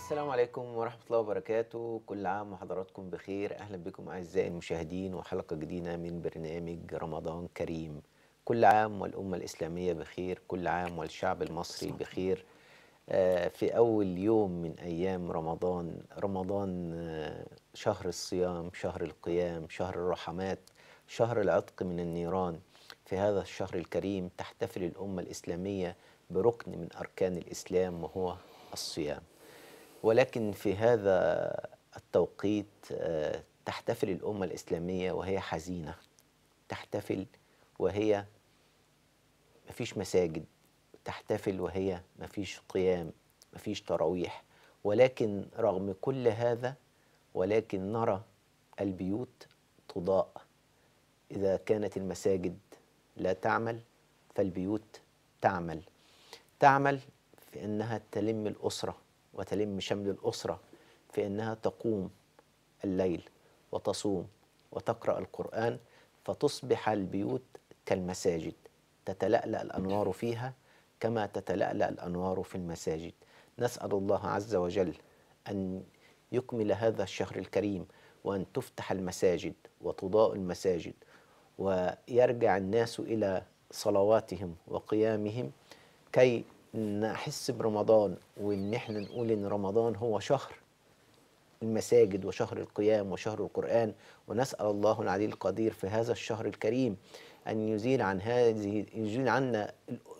السلام عليكم ورحمة الله وبركاته. كل عام وحضراتكم بخير. أهلا بكم أعزائي المشاهدين وحلقة جديدة من برنامج رمضان كريم. كل عام والأمة الإسلامية بخير كل عام والشعب المصري بخير. آه، في أول يوم من أيام رمضان رمضان آه، شهر الصيام شهر القيام شهر الرحمات شهر العتق من النيران. في هذا الشهر الكريم تحتفل الأمة الإسلامية بركن من أركان الإسلام وهو الصيام. ولكن في هذا التوقيت آه، تحتفل الأمة الإسلامية وهي حزينة. تحتفل وهي مفيش مساجد. تحتفل وهي مفيش قيام مفيش تراويح. ولكن رغم كل هذا ولكن نرى البيوت تضاء. إذا كانت المساجد لا تعمل فالبيوت تعمل. تعمل في أنها تلم الأسرة. وتلم شمل الأسرة في أنها تقوم الليل وتصوم وتقرأ القرآن فتصبح البيوت كالمساجد. تتلألأ الأنوار فيها كما تتلألأ الأنوار في المساجد. نسأل الله عز وجل أن يكمل هذا الشهر الكريم وأن تفتح المساجد وتضاء المساجد ويرجع الناس إلى صلواتهم وقيامهم كي نحس برمضان وإن إحنا نقول إن رمضان هو شهر المساجد وشهر القيام وشهر القرآن ونسأل الله العلي القدير في هذا الشهر الكريم أن يزيل عن هذه يزيل عنا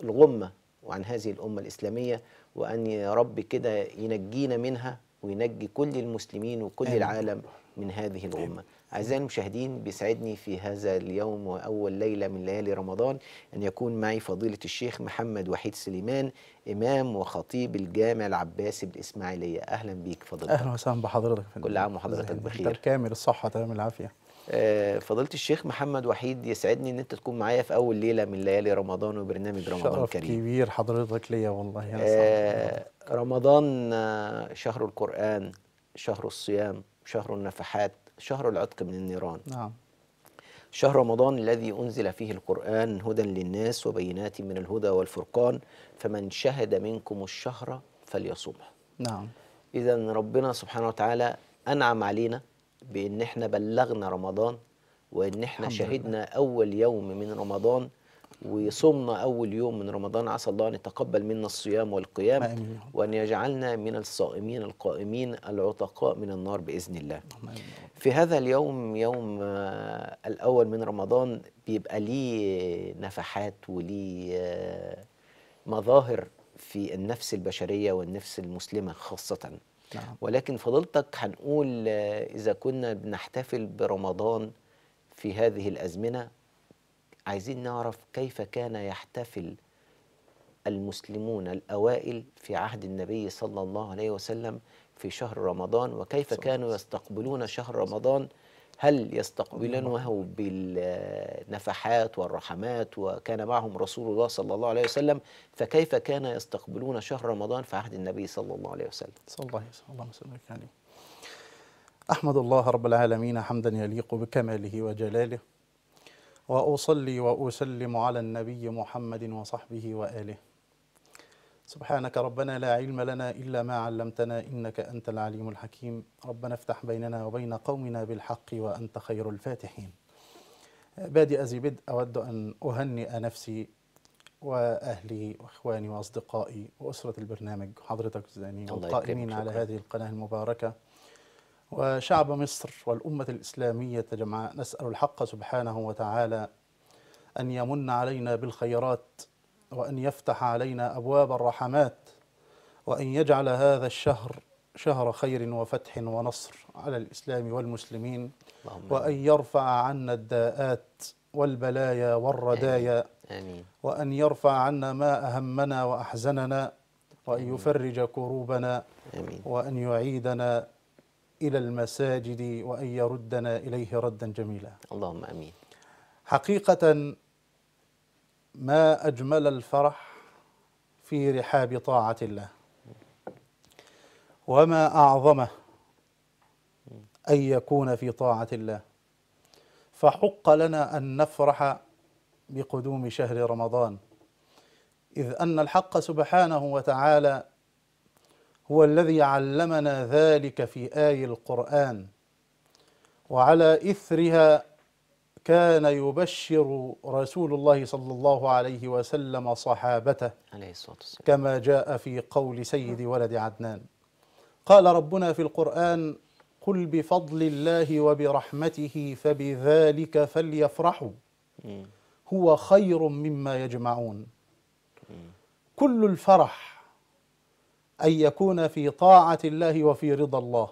الغمة وعن هذه الأمة الإسلامية وأن يا رب كده ينجينا منها وينجي كل المسلمين وكل آمين. العالم من هذه الغمة أعزائي المشاهدين بيسعدني في هذا اليوم وأول ليلة من ليالي رمضان أن يكون معي فضيلة الشيخ محمد وحيد سليمان إمام وخطيب الجامع العباسي بالإسماعيلية أهلا بيك فضيلتك. أهلا وسهلا بحضرتك كل عام وحضرتك؟ بخير. انت الكامل الصحه تمام العافيه آه، فضيلة الشيخ محمد وحيد يسعدني إن أنت تكون معايا في أول ليلة من ليالي رمضان وبرنامج رمضان شرف كريم كبير حضرتك ليا والله يا آه، رمضان آه، شهر القرآن شهر الصيام شهر النفحات شهر العتق من النيران. نعم. شهر رمضان الذي أنزل فيه القرآن هدى للناس وبينات من الهدى والفرقان فمن شهد منكم الشهر فليصومه. نعم. إذا ربنا سبحانه وتعالى أنعم علينا بإن إحنا بلغنا رمضان وإن إحنا الحمد لله. شهدنا أول يوم من رمضان وصمنا أول يوم من رمضان عسى الله أن يتقبل منا الصيام والقيام آمين. وأن يجعلنا من الصائمين القائمين العتقاء من النار بإذن الله آمين. في هذا اليوم يوم آه، الأول من رمضان بيبقى ليه نفحات وليه آه، مظاهر في النفس البشرية والنفس المسلمة خاصةً نعم ولكن فضيلتك هنقول آه، إذا كنا بنحتفل برمضان في هذه الأزمنة عايزين نعرف كيف كان يحتفل المسلمون الأوائل في عهد النبي صلى الله عليه وسلم في شهر رمضان وكيف كانوا يستقبلون شهر رمضان؟ هل يستقبلونه بالنفحات والرحمات وكان معهم رسول الله صلى الله عليه وسلم؟ فكيف كان يستقبلون شهر رمضان في عهد النبي صلى الله عليه وسلم؟ صلى الله عليه وسلم. أحمد الله رب العالمين حمدا يليق بكماله وجلاله. وأصلي وأسلم على النبي محمد وصحبه وآله. سبحانك ربنا لا علم لنا إلا ما علمتنا إنك أنت العليم الحكيم. ربنا افتح بيننا وبين قومنا بالحق وأنت خير الفاتحين. بادئ ذي بدء أود أن أهنئ نفسي وأهلي وإخواني وأصدقائي وأسرة البرنامج حضرتك زاني والقائمين على. هذه القناة المباركة. وشعب مصر والأمة الإسلامية جمعاء نسأل الحق سبحانه وتعالى أن يمن علينا بالخيرات وأن يفتح علينا أبواب الرحمات وأن يجعل هذا الشهر شهر خير وفتح ونصر على الإسلام والمسلمين وأن يرفع عنا الداءات والبلايا والردايا آمين. وأن يرفع عنا ما أهمنا وأحزننا وأن يفرج كروبنا آمين. وأن يعيدنا إلى المساجد وأن يردنا إليه ردا جميلا. اللهم آمين. حقيقة ما أجمل الفرح في رحاب طاعة الله وما أعظمه أن يكون في طاعة الله. فحق لنا أن نفرح بقدوم شهر رمضان إذ أن الحق سبحانه وتعالى هو الذي علمنا ذلك في آي القرآن. وعلى إثرها كان يبشر رسول الله صلى الله عليه وسلم صحابته عليه الصلاة والسلام. كما جاء في قول سيد ولد عدنان. قال ربنا في القرآن قل بفضل الله وبرحمته فبذلك فليفرحوا. هو خير مما يجمعون. كل الفرح أن يكون في طاعة الله وفي رضا الله.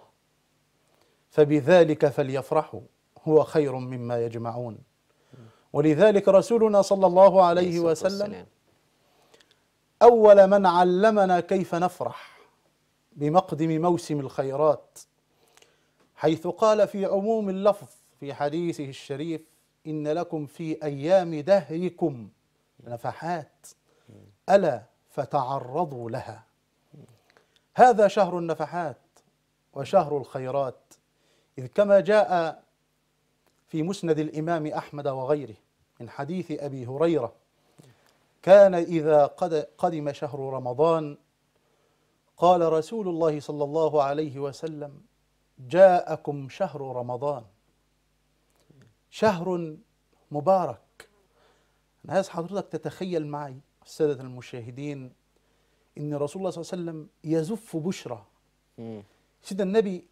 فبذلك فليفرحوا هو خير مما يجمعون. ولذلك رسولنا صلى الله عليه وسلم. أول من علمنا كيف نفرح بمقدم موسم الخيرات حيث قال في عموم اللفظ في حديثه الشريف إن لكم في أيام دهركم نفحات ألا فتعرضوا لها. هذا شهر النفحات وشهر الخيرات إذ كما جاء في مسند الإمام أحمد وغيره من حديث أبي هريرة كان قد قدم شهر رمضان قال رسول الله صلى الله عليه وسلم جاءكم شهر رمضان شهر مبارك. أنا عايز حضرتك تتخيل معي الساده المشاهدين إن رسول الله صلى الله عليه وسلم يزف بشرى. سيدنا النبي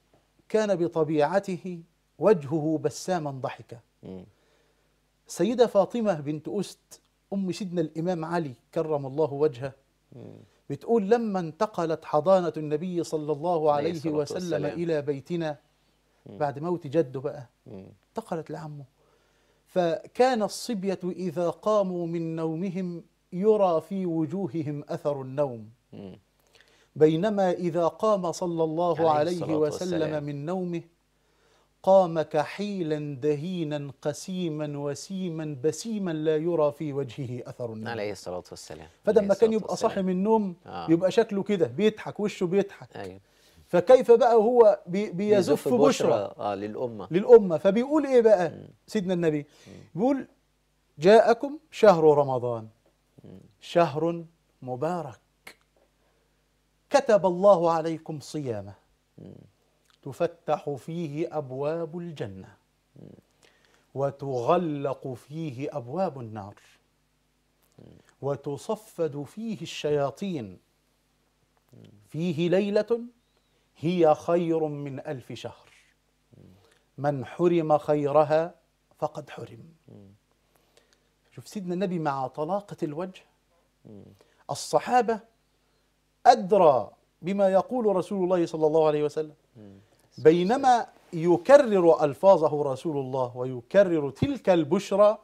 كان بطبيعته وجهه بساما ضحكا مم. السيدة فاطمة بنت أست أم سيدنا الإمام علي كرم الله وجهه. بتقول لما انتقلت حضانة النبي صلى الله عليه وسلم. إلى بيتنا بعد موت جده بقى. انتقلت لعمه فكان الصبية إذا قاموا من نومهم يرى في وجوههم أثر النوم. بينما إذا قام صلى الله عليه عليه وسلم والسلام. من نومه قام كحيلا دهينا قسيما وسيما بسيما لا يرى في وجهه أثر النوم. عليه الصلاة والسلام. فده عليه لما كان يبقى صاحي. من النوم آه. يبقى شكله كده بيضحك وشه بيضحك. أيوة. فكيف بقى هو بي بيزف بشرى آه للأمة. للأمة. فبيقول إيه بقى سيدنا النبي؟ بيقول جاءكم شهر رمضان. شهر مبارك. كتب الله عليكم صيامه. تفتح فيه أبواب الجنة. وتغلق فيه أبواب النار. وتصفد فيه الشياطين. فيه ليلة هي خير من ألف شهر. من حرم خيرها فقد حرم. شوف سيدنا النبي مع طلاقة الوجه. الصحابة أدرى بما يقول رسول الله صلى الله عليه وسلم. بينما يكرر ألفاظه رسول الله ويكرر تلك البشرى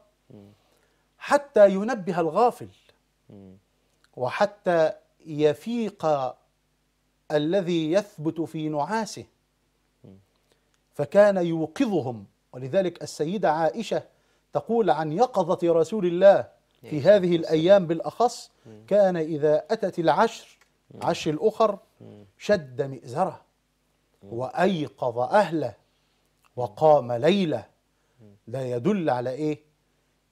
حتى ينبه الغافل. وحتى يفيق الذي يثبت في نعاسه. فكان يوقظهم. ولذلك السيدة عائشة تقول عن يقظة رسول الله في هذه الأيام بالأخص كان إذا أتت العشر عشر الأخر شد مئزره وأيقظ أهله وقام ليلة. ده يدل على إيه؟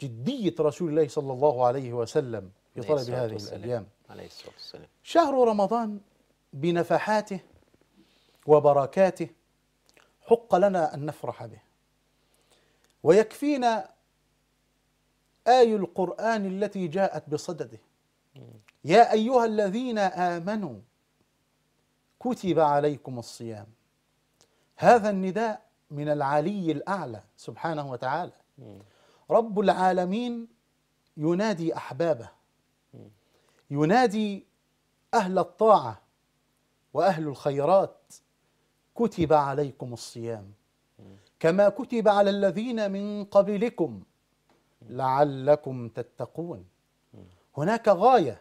جدية رسول الله صلى الله عليه وسلم في طلب هذه والسلام. الأيام. عليه الصلاة والسلام. شهر رمضان بنفحاته وبركاته حق لنا أن نفرح به. ويكفينا آي القرآن التي جاءت بصدده. يا أيها الذين آمنوا كتب عليكم الصيام. هذا النداء من العلي الأعلى سبحانه وتعالى. رب العالمين ينادي أحبابه. ينادي أهل الطاعة وأهل الخيرات كتب عليكم الصيام. كما كتب على الذين من قبلكم لعلكم تتقون. هناك غاية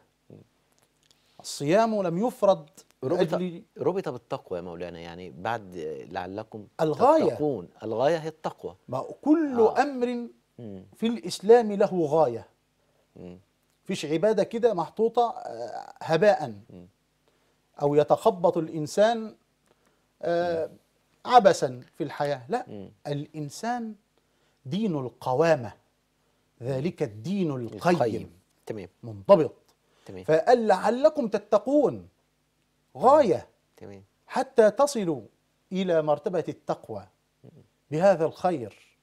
الصيام لم يفرض ربط ربط بالتقوى يا مولانا يعني بعد لعلكم الغاية. تتقون. الغاية هي التقوى. ما كل آه. مم. في الإسلام له غاية. مم. فيش عبادة كده محطوطة آه، هباء. أو يتخبط الإنسان آه، عبثا في الحياة. لا مم. الإنسان دين القوامة ذلك الدين القيم. القيم. تمام. منضبط. تمام. فقال لعلكم تتقون. غاية. تمام. حتى تصلوا إلى مرتبة التقوى. بهذا الخير.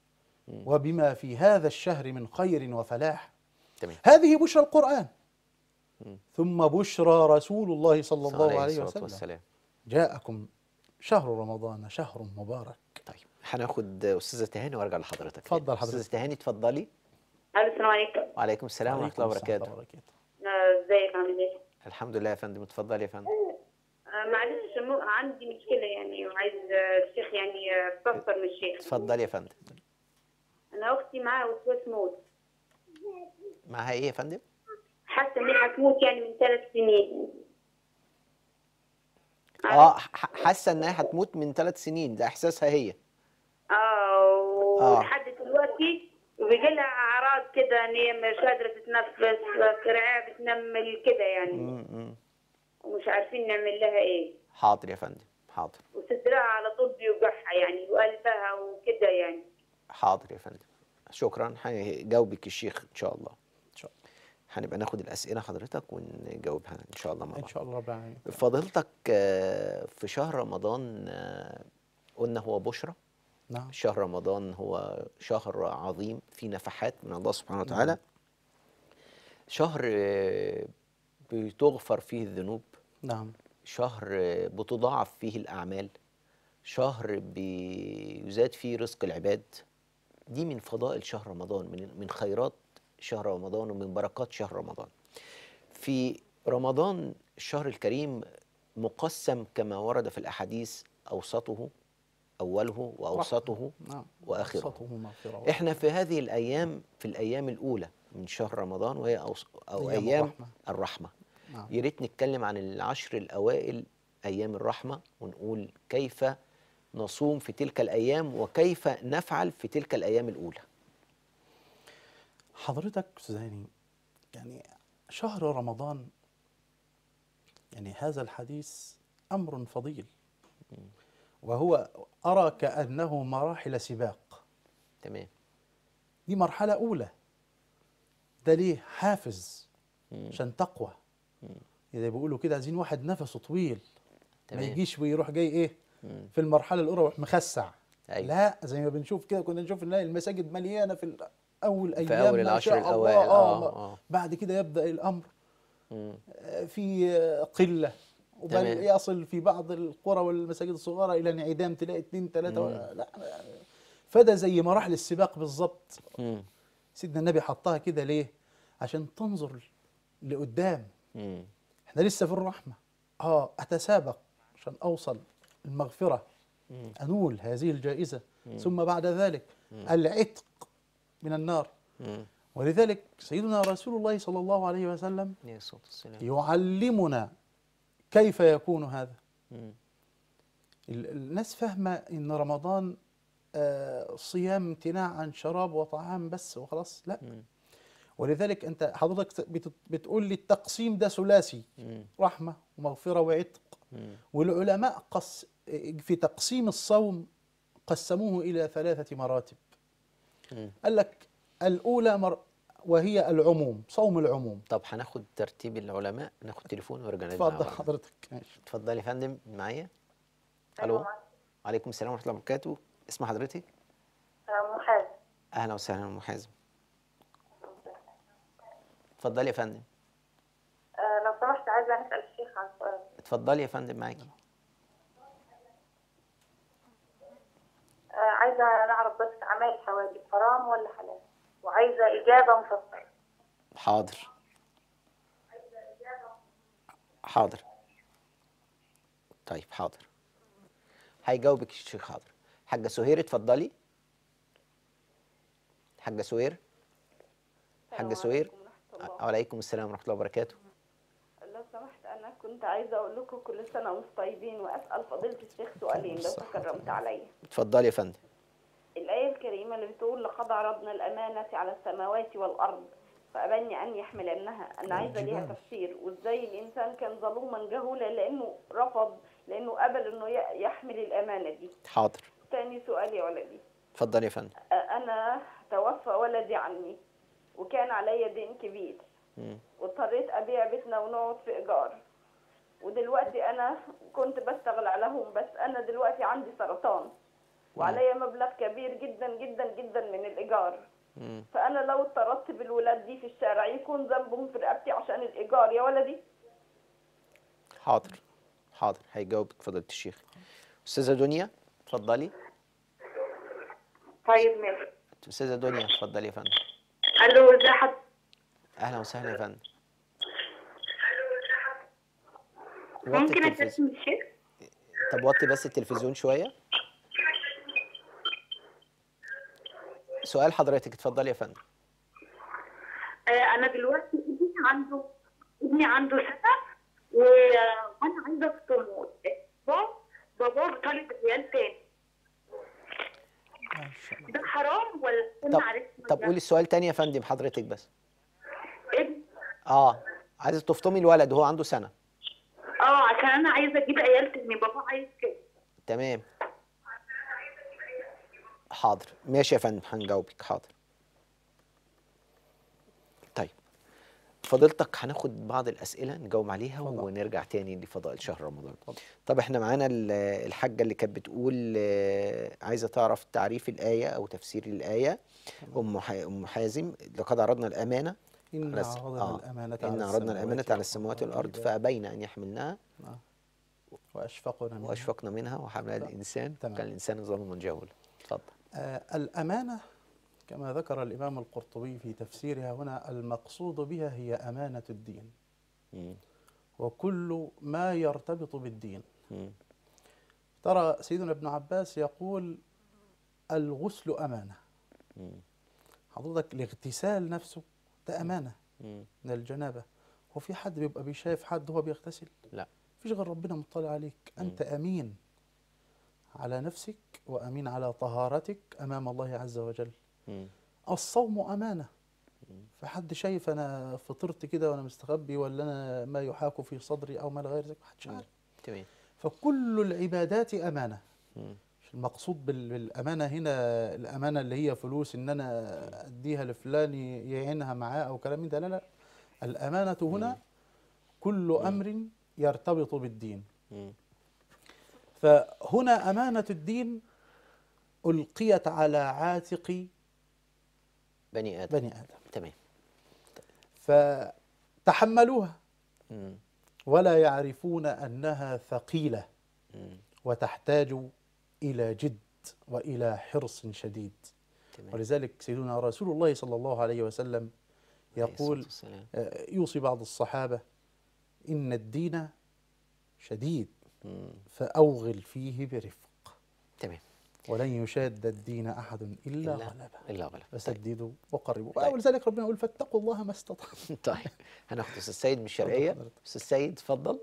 وبما في هذا الشهر من خير وفلاح. تمام. هذه بشرى القرآن. ثم بشرى رسول الله صلى الله عليه وسلم. والسلام. جاءكم شهر رمضان شهر مبارك. طيب هناخد أستاذة تهاني وأرجع لحضرتك. اتفضل. حضرتك. أستاذة تهاني اتفضلي. السلام عليكم. وعليكم السلام ورحمة الله السلام وبركاته. وبركاته. ازيك عامل إيه؟ الحمد لله يا فندم اتفضلي يا فندم. آه، معلش عندي مشكلة يعني وعايز الشيخ يعني استفسر من الشيخ. اتفضلي يا فندم. أنا أختي معاها وسواس موت. معاها إيه يا فندم؟ حاسة إن هي هتموت يعني من ثلاث سنين. آه ح- حاسة إنها هتموت من ثلاث سنين ده إحساسها هي. آه آه. ولحد وبيجي لها أعراض كده إن هي مش قادرة تتنفس كرعها بتنمل كده يعني. ومش عارفين نعمل لها إيه. حاضر يا فندم حاضر. وصدرها على طول بيوجعها يعني وقلبها وكده يعني. حاضر يا فندم. شكرا. هيجاوبك الشيخ إن شاء الله. إن شاء هنبقى ناخد الأسئلة حضرتك ونجاوبها إن شاء الله مع إن بعض شاء الله العالمين فضيلتك آه، في شهر رمضان آه، قلنا هو بشرى. نعم. شهر رمضان هو شهر عظيم فيه نفحات من الله سبحانه وتعالى. شهر آه، بتغفر فيه الذنوب. نعم. شهر بتضاعف فيه الأعمال. شهر بيزاد فيه رزق العباد. دي من فضائل شهر رمضان من من خيرات شهر رمضان ومن بركات شهر رمضان. في رمضان الشهر الكريم مقسم كما ورد في الأحاديث أوسطه. أوله وأوسطه نعم. وآخره. إحنا في هذه الأيام في الأيام الأولى من شهر رمضان وهي أوس أو أيام أيام الرحمة. الرحمة. نعم. يا ريت نتكلم عن العشر الأوائل أيام الرحمة ونقول كيف نصوم في تلك الأيام وكيف نفعل في تلك الأيام الأولى. حضرتك أستاذ هاني يعني شهر رمضان يعني هذا الحديث أمر فضيل. وهو أرى كأنه مراحل سباق تمام دي مرحلة أولى ده ليه حافز عشان تقوى إذا بيقولوا كده عايزين واحد نفسه طويل ما تمام. يجيش ويروح جاي إيه مم. في المرحلة الأولى يروح مخسع أيوة. لا زي ما بنشوف كده كنا نشوف نلاقي المساجد مليانة في أول أيام أول ما العشر. الأوائل. آه آه، ما- آه. بعد كده يبدأ الأمر مم. في قلة وبل تمام. يصل في بعض القرى والمساجد الصغيرة إلى انعدام تلاقي مم. ولا لا فده زي مراحل السباق بالظبط مم. سيدنا النبي حطها كده ليه؟ عشان تنظر لقدام مم. إحنا لسه في الرحمة آه أتسابق عشان أوصل المغفرة مم. أنول هذه الجائزة ثم بعد ذلك العتق من النار مم. ولذلك سيدنا رسول الله صلى الله عليه وسلم يعلمنا كيف يكون هذا الناس فاهمة إن رمضان آه، صيام امتناع عن شراب وطعام بس وخلاص لا. ولذلك أنت حضرتك بت- بتقول لي التقسيم ده ثلاثي. رحمة ومغفرة وعتق. والعلماء قص في تقسيم الصوم قسموه إلى ثلاثة مراتب. قال لك الأولى مر وهي العموم صوم العموم. طب هناخد ترتيب العلماء ناخد تليفون ونرجع نرجع تفضل بعض. حضرتك. ماشي. اتفضلي يا فندم. معايا؟ ألو؟ عليكم السلام ورحمة الله وبركاته. اسم حضرتك؟ محاسب أهلا وسهلا ام حازم اتفضلي يا فندم. لو سمحت عايزة أسأل الشيخ عن سؤال. اتفضلي يا فندم معاكي. عايزة نعرف بس أعمال الحواجب حرام ولا حلال؟ وعايزة إجابة مفصلة. حاضر. حاضر. طيب حاضر. هيجاوبك الشيخ حاضر. حاجة سهير اتفضلي. حاجة سهير. حاجة سهير. وعليكم السلام ورحمة الله وبركاته. لو سمحت أنا كنت عايزة أقول لكم كل سنة وأنتم طيبين وأسأل فضيلة الشيخ سؤالين لو تكرمت عليا. اتفضلي يا فندم. الآية الكريمة اللي بتقول لقد عرضنا الأمانة على السماوات والأرض. فأبني أن يحملنها. أنا عايزة ليها. تفسير. وإزاي الإنسان كان ظلوما جهولا لأنه رفض لأنه قبل إنه ي- يحمل الأمانة دي. حاضر. تاني سؤال يا ولدي. اتفضلي يا فندم. أ- أنا توفى ولدي عني وكان عليا دين كبير. واضطريت أبيع بيتنا ونقعد في إيجار. ودلوقتي أنا كنت بشتغل لهم بس أنا دلوقتي عندي سرطان. وعليا مبلغ كبير جدا جدا جدا من الإيجار. فأنا لو اضطردت بالولاد دي في الشارع يكون ذنبهم في رقبتي عشان الإيجار يا ولدي؟ حاضر حاضر. هيجاوبك فضيلة الشيخ. أستاذة دنيا اتفضلي. طيب ماشي. أستاذة دنيا اتفضلي يا فندم. ألو ازي حضرتك؟ أهلا وسهلا يا فندم. ممكن التلفزيون. اتكلم الشيخ؟ طب وطي بس التلفزيون شوية. سؤال حضرتك اتفضلي يا فندم. آه أنا دلوقتي ابني عنده ابني عنده سنة و- وأنا عايزه افطمه بابا بابا طالب عيال تاني. ده حرام ولا طب طب قولي السؤال تاني يا فندم حضرتك بس. ابني. آه عايزة تفطمي الولد وهو عنده سنة. آه عشان أنا عايزة أجيب عيال تاني بابا عايز كده. تمام. حاضر. ماشي يا فندم هنجاوبك. حاضر. طيب. فضيلتك هناخد بعض الأسئلة نجاوب عليها اتفضل. ونرجع تاني لفضائل شهر رمضان. طب إحنا معانا ال- الحاجة اللي كانت بتقول آه، عايزة تعرف تعريف الآية أو تفسير الآية. أم ح- أم حازم لقد عرضنا الأمانة. إن عرضنا آه. الأمانة إن على عرضنا الأمانة على السماوات والأرض. فأبين أن يحملنها وأشفقنا منها. وأشفقنا منها وحملها. الإنسان. كان الإنسان ظلما جهولا اتفضل. آه، الأمانة كما ذكر الإمام القرطبي في تفسيرها هنا المقصود بها هي أمانة الدين. وكل ما يرتبط بالدين. ترى سيدنا ابن عباس يقول الغسل أمانة. حضرتك الاغتسال نفسه ده أمانة. من الجنابة. هو في حد بيبقى بيشايف حد وهو بيغتسل؟ لا. مفيش غير ربنا مطلع عليك. أنت أمين على نفسك وأمين على طهارتك أمام الله عز وجل. مم. الصوم أمانة. فحد شايف أنا فطرت كده وأنا مستخبي ولا أنا ما يحاك في صدري أو ما غير ذلك؟ محدش عارف. تمام. فكل العبادات أمانة. مش المقصود بال- بالأمانة هنا الأمانة اللي هي فلوس إن أنا أديها لفلان يعينها معاه أو كلام من ده. لا لا. الأمانة هنا كل أمر يرتبط بالدين. مم. فهنا أمانة الدين ألقيت على عاتق بني آدم. بني آدم. تمام. فتحملوها. ولا يعرفون أنها ثقيلة. وتحتاج إلى جد وإلى حرص شديد. تمام. ولذلك سيدنا رسول الله صلى الله عليه وسلم يقول. آه، يوصي بعض الصحابة إن الدين شديد. فأوغل فيه برفق. تمام. ولن يشاد الدين أحد إلا إلا غلبه. إلا غلب طيب. فسددوا وقربوا. طيب. ولذلك ربنا يقول فاتقوا الله ما استطعتم. طيب. هناخد أستاذ سيد من الشرقيه حضرتك. أستاذ سيد اتفضل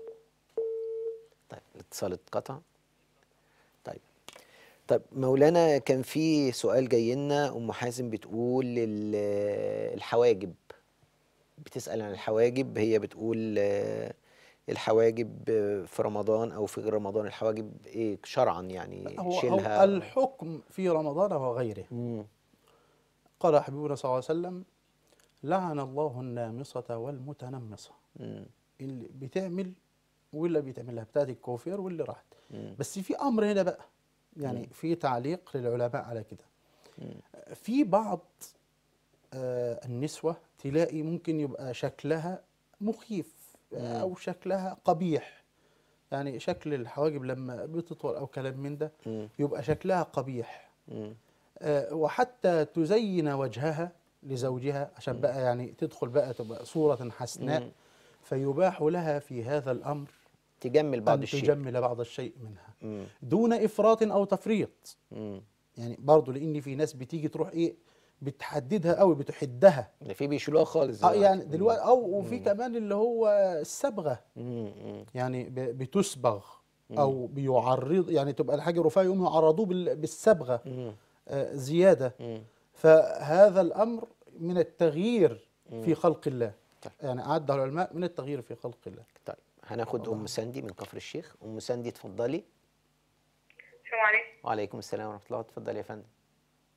طيب الاتصال اتقطع. طيب. طيب مولانا كان في سؤال جاي لنا أم حازم بتقول ال- الحواجب. بتسأل عن الحواجب هي بتقول الحواجب في رمضان أو في غير رمضان الحواجب إيه شرعا يعني هو, شيلها هو الحكم في رمضان وغيره مم. قال حبيبنا صلى الله عليه وسلم لعن الله النامصة والمتنمصة مم. اللي بتعمل واللي بيتعملها بتاعت الكوفير واللي راحت مم. بس في أمر هنا بقى يعني في تعليق للعلماء على كده مم. في بعض آه، النسوة تلاقي ممكن يبقى شكلها مخيف أو شكلها قبيح يعني شكل الحواجب لما بتطول أو كلام من ده. يبقى شكلها قبيح. آه، وحتى تزين وجهها لزوجها عشان بقى يعني تدخل بقى تبقى صورة حسناء. فيباح لها في هذا الأمر تجمل بعض الشيء تجمل بعض الشيء منها. دون إفراط أو تفريط. يعني برضو لأن في ناس بتيجي تروح إيه بتحددها قوي بتحدها. ده في بيشيلوها خالص آه. يعني دلوقتي أو وفي كمان اللي هو الصبغه. يعني ب- بتسبغ أو بيعرض يعني تبقى الحاجة رفيعة يقوم يعرضوه بال- بالصبغه. آه، زيادة. مم. فهذا الأمر من التغيير مم. في خلق الله. طيب. يعني اعده العلماء من التغيير في خلق الله. طيب هناخد أم ساندي من كفر الشيخ. أم ساندي اتفضلي. السلام عليكم. وعليكم السلام ورحمة الله. اتفضلي يا فندم.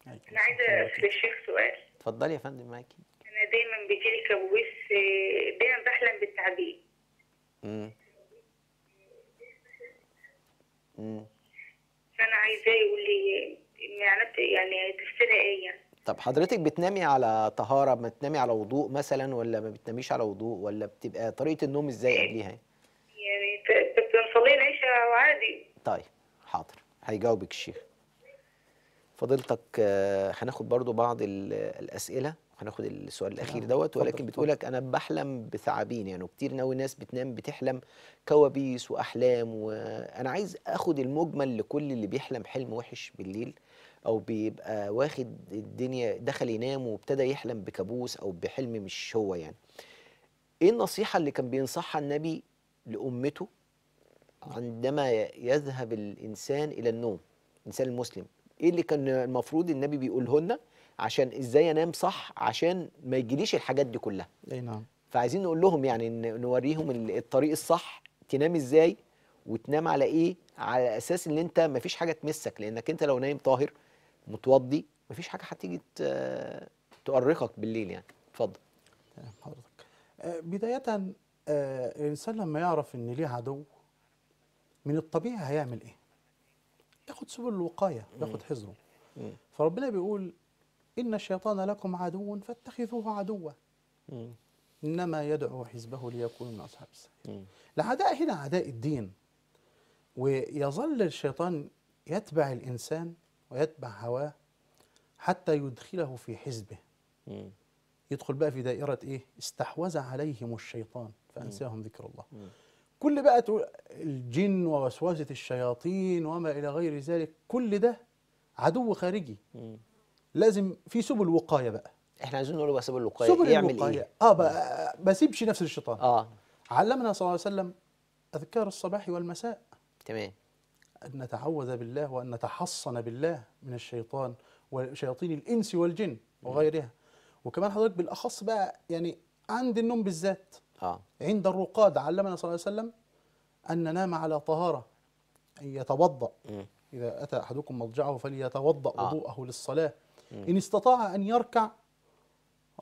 أنا عايزة أسأل الشيخ سؤال. اتفضلي يا فندم معاكي. أنا دايما بيجيلي كابوس آه، دايما بحلم بالتعذيب مم. مم. فأنا عايزاه يقول لي معنات يعني تفسيرها إيه يعني؟ طب حضرتك بتنامي على طهارة ما بتنامي على وضوء مثلا ولا ما بتناميش على وضوء ولا بتبقى طريقة النوم إزاي قبليها؟ يعني بنصلي العشاء عادي طيب حاضر. هيجاوبك الشيخ. فضيلتك آه، هناخد برضو بعض ال- الأسئلة هناخد السؤال الأخير تمام. دوت ولكن. بتقولك أنا بحلم بثعابين يعني وكتير ناوي ناس بتنام بتحلم كوابيس وأحلام وأنا عايز أخد المجمل لكل اللي بيحلم حلم وحش بالليل أو بيبقى واخد الدنيا دخل ينام وابتدى يحلم بكابوس أو بحلم مش هو يعني إيه النصيحة اللي كان بينصحها النبي لأمته عندما يذهب الإنسان إلى النوم الإنسان المسلم إيه اللي كان المفروض النبي بيقوله لنا عشان إزاي أنام صح عشان ما يجيليش الحاجات دي كلها. أي نعم. فعايزين نقول لهم يعني نوريهم ال- الطريق الصح تنام إزاي وتنام على إيه؟ على أساس إن أنت مفيش حاجة تمسك لأنك أنت لو نايم طاهر متوضي مفيش حاجة هتيجي ت- تؤرقك بالليل يعني. اتفضل. تمام حضرتك. آه، بداية آه، الإنسان لما يعرف إن ليه عدو من الطبيعي هيعمل إيه؟ ياخد سبل الوقاية ياخد حذره. فربنا بيقول إن الشيطان لكم عدو فاتخذوه عدوا مم. إنما يدعو حزبه ليكونوا من أصحاب السعير. العداء هنا عداء الدين ويظل الشيطان يتبع الإنسان ويتبع هواه حتى يدخله في حزبه مم. يدخل بقى في دائرة إيه؟ استحوذ عليهم الشيطان فأنساهم ذكر الله مم. كل بقى تقول الجن ووسوسة الشياطين وما إلى غير ذلك كل ده عدو خارجي. لازم في سبل وقاية بقى. إحنا عايزين نقول بقى سبل الوقايه سبل يعمل الوقاية إيه؟ آه بقى بسيبش نفس الشيطان. آه. علمنا صلى الله عليه وسلم أذكار الصباح والمساء. تمام. أن نتعوذ بالله وأن نتحصن بالله من الشيطان وشياطين الإنس والجن وغيرها. وكمان حضرتك بالأخص بقى يعني عند النوم بالذات. آه عند الرقاد علمنا صلى الله عليه وسلم أن ننام على طهارة أن يتوضأ مم. إذا أتى أحدكم مضجعه فليتوضأ آه. وضوءه للصلاة إن استطاع أن يركع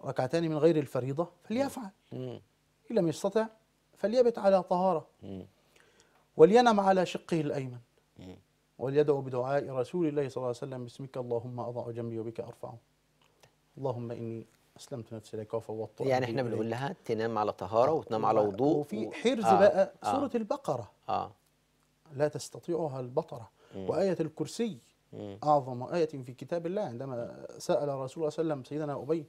ركعتان من غير الفريضة فليفعل. إن لم يستطع فليبت على طهارة مم. ولينم على شقه الأيمن. وليدعو بدعاء رسول الله صلى الله عليه وسلم باسمك اللهم أضع جنبي وبك أرفعه اللهم إني أسلمت نفسي لك وفوضت يعني إحنا بنقول. لها تنام على طهارة وتنام على وضوء وفي و- حرز آه. بقى آه. سورة البقرة آه لا تستطيعها البطرة مم. وآية الكرسي مم. أعظم آية في كتاب الله عندما سأل رسول الله صلى الله عليه وسلم سيدنا أبي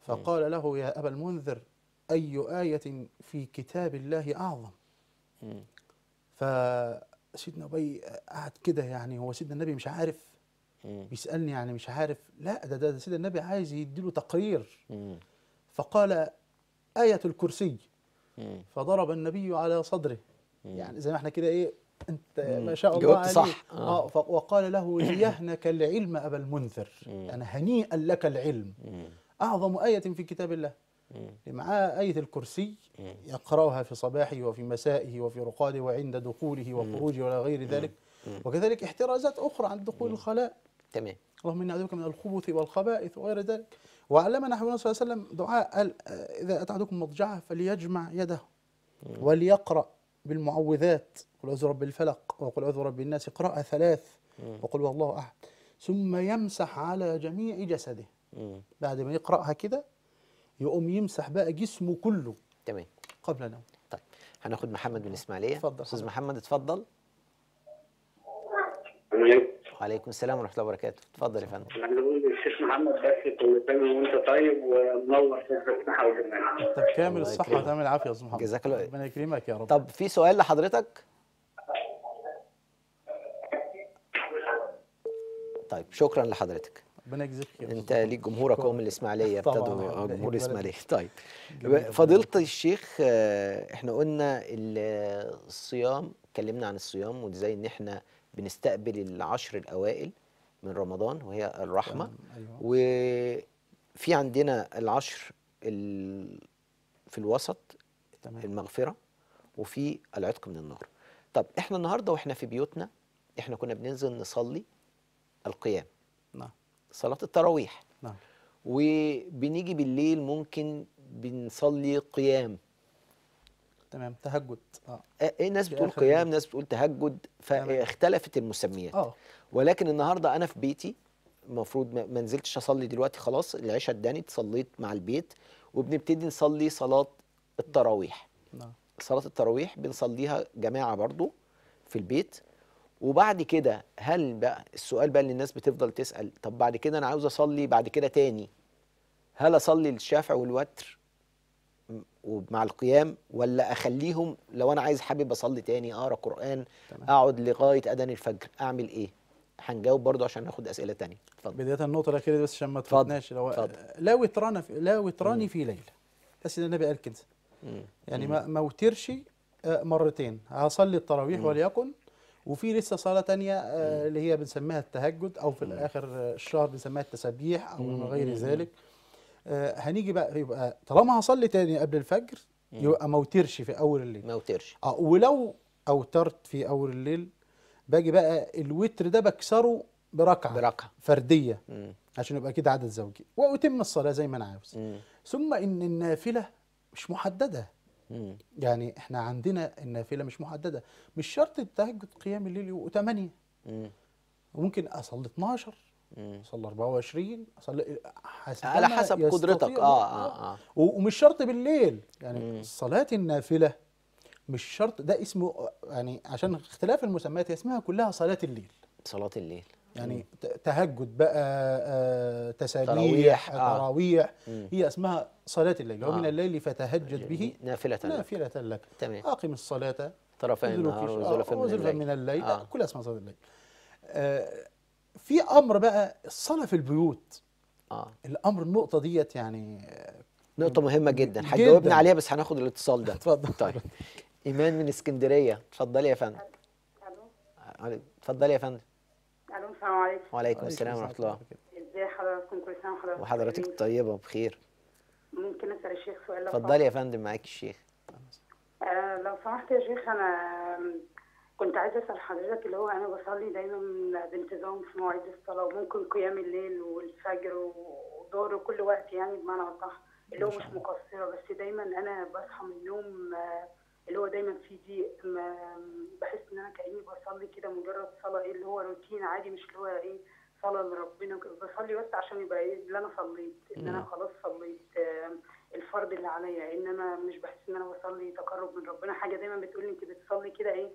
فقال له يا أبا المنذر أي آية في كتاب الله أعظم مم. فسيدنا أبي قعد كده يعني هو سيدنا النبي مش عارف مم. بيسألني يعني مش عارف لا ده, ده, سيدنا النبي عايز يديله تقرير مم. فقال آية الكرسي مم. فضرب النبي على صدره مم. يعني زي ما إحنا كده إيه انت. ما شاء الله عليك صح. آه. آه. وقال له ليهنك العلم أبا المنذر مم. يعني هنيئا لك العلم مم. أعظم آية في كتاب الله. معاه آية الكرسي. يقرأها في صباحه وفي مسائه وفي رقاده وعند دخوله وخروجه ولا غير ذلك وكذلك احترازات أخرى عند دخول الخلاء تمام. اللهم إني أعوذ بك من الخبث والخبائث وغير ذلك. وعلمنا حبيبنا صلى الله عليه وسلم دعاء قال آه، إذا أتى أحدكم مضجعه فليجمع يده وليقرأ بالمعوذات. قل أعوذ برب الفلق وقل أعوذ برب الناس قراءة ثلاث وقل هو الله أحد. ثم يمسح على جميع جسده. بعد ما يقرأها كده يقوم يمسح بقى جسمه كله تمام. قبل نوم طيب هناخد محمد من الاسماعيليه اتفضل. أستاذ. محمد اتفضل. وعليكم السلام ورحمة الله وبركاته. اتفضل يا فندم. أنا بقول للشيخ محمد بس كل سنه وأنت طيب ومنور في الصحه والجمال طب كامل يكرمك. وتمام العافية يا أستاذ محمد. جزاك الله- ربنا يكرمك يا رب. طب في سؤال لحضرتك؟ طيب شكرا لحضرتك. ربنا يجزيك خير. أنت ليك جمهورك من الإسماعيلية طبعاً، ابتدوا. جمهور. الاسماعيليه طيب. فضيلة الشيخ آه، إحنا قلنا ال- الصيام اتكلمنا عن الصيام وإزاي إن إحنا بنستقبل العشر الأوائل من رمضان وهي الرحمة. أيوه. وفي عندنا العشر ال- في الوسط تمام. المغفرة وفي العتق من النار. طب إحنا النهاردة وإحنا في بيوتنا إحنا كنا بننزل نصلي القيام. نعم. صلاة التراويح. نعم. وبنيجي بالليل ممكن بنصلي قيام. تمام تهجد. آه. آه، إيه ناس بتقول قيام. ناس بتقول تهجد. فاختلفت المسميات. آه. ولكن النهارده أنا في بيتي المفروض ما نزلتش أصلي دلوقتي خلاص العشاء ادانت صليت مع البيت وبنبتدي نصلي صلاة التراويح. نعم. صلاة التراويح بنصليها جماعة برضو في البيت. وبعد كده هل بقى السؤال بقى اللي الناس بتفضل تسأل طب بعد كده أنا عاوز أصلي بعد كده تاني؟ هل أصلي الشافع والوتر؟ ومع القيام ولا أخليهم لو أنا عايز حابب أصلي تاني أقرأ قرآن تمام. أقعد لغاية أذان الفجر أعمل إيه؟ هنجاوب برضو عشان ناخد أسئلة تانية. اتفضل. بداية النقطة الأخيرة بس عشان ما تفوتناش لو. لا وتران في لا وتراني في ليلة. إن النبي قال كده. مم. يعني ما ما وترش آه، مرتين. هصلي التراويح وليكن وفي لسه صلاة تانية آه، اللي هي بنسميها التهجد أو في الآخر آه، الشهر بنسميها التسبيح أو ما غير ذلك. هنيجي بقى يبقى طالما هصلي تاني قبل الفجر يبقى ما وترش في أول الليل ما اوترش آه ولو أوترت في أول الليل باجي بقى الوتر ده بكسره بركعة بركعة فردية مم. عشان يبقى كده عدد زوجي وأتم الصلاة زي ما أنا عاوز مم. ثم إن النافلة مش محددة مم. يعني إحنا عندنا النافلة مش محددة مش شرط التهجد قيام الليل يبقوا 8 مم. وممكن أصلي 12 مم. اصلي 24 اصلي حسب على حسب قدرتك. الوقت. آه آه. آه. ومش شرط بالليل يعني مم. صلاة النافلة مش شرط ده اسمه يعني عشان اختلاف المسميات اسمها كلها صلاة الليل. صلاة الليل. يعني تهجد بقى آه تسابيح تراويح، آه. هي اسمها صلاة الليل. آه. ومن الليل فتهجد به نافلة. لك. نافلة لك. تمام. أقم الصلاة. طرفي النهار وزلفا وزلفا من الليل. من الليل. آه. كلها اسمها صلاة الليل. آه في أمر بقى الصلاة في البيوت. آه. الأمر النقطة ديت يعني آه، نقطة مهمة جدا. هتجاوبنا عليها بس هناخد الاتصال ده. اتفضل. طيب. إيمان من اسكندرية. اتفضلي يا فندم. ألو. اتفضلي يا فندم. ألو السلام عليكم. وعليكم السلام ورحمة الله. ازي حضراتكم؟ كل سنة وحضراتكم وحضرتك طيبين. طيبة وبخير. ممكن أسأل الشيخ سؤال لو اتفضلي يا فندم. معاك الشيخ. آه لو سمحت يا شيخ أنا كنت عايزة أسأل حضرتك اللي هو أنا بصلي دايما بانتظام في مواعيد الصلاة وممكن قيام الليل والفجر والظهر وكل وقت يعني بمعنى أصح اللي هو مش مقصرة بس دايما أنا بصحى من النوم آه، اللي هو دايما في ضيق بحس إن أنا كأني بصلي كده مجرد صلاة إيه اللي هو روتين عادي مش اللي هو إيه صلاة لربنا. بصلي بس عشان يبقى إيه اللي أنا صليت إن أنا خلاص صليت آه، الفرض اللي عليا إنما مش بحس إن أنا بصلي تقرب من ربنا. حاجة دايما بتقولي انت بتصلي كده إيه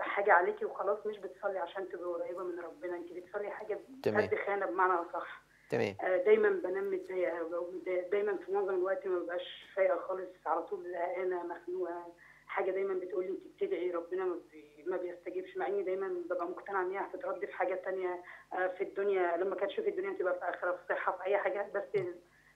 حاجة عليكي وخلاص مش بتصلي عشان تبقي قريبة من ربنا. انت بتصلي حاجة. قد خانة بمعنى أصح. تمام. آه دايما بنام متضايقة. دايما في معظم الوقت ما ببقاش فايقة خالص على طول زهقانة مخنوقة. حاجة دايما بتقولي انت بتدعي ربنا ما, بي ما بيستجيبش مع إني دايما ببقى مقتنعة ان هي هتترد في حاجة تانية آه في الدنيا. لما كانت في الدنيا تبقى في آخرة في صحة في أي حاجة بس